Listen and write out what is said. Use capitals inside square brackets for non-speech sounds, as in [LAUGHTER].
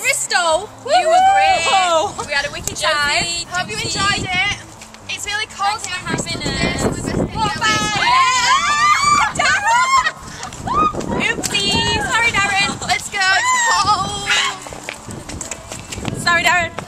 Bristol. You were great. We had a wicked time. Hope you enjoyed it. It's really cold here in Bristol Oopsie. Sorry, Darren. [LAUGHS] Let's go. Sorry, Darren.